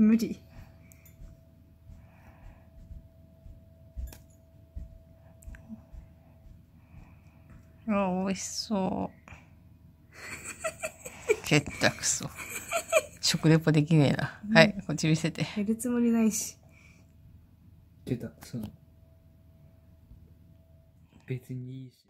無理。あ美味しそう。けったくそ。食レポできねえな、はいこっち見せて。やるつもりないし。出た、その。別にいいし。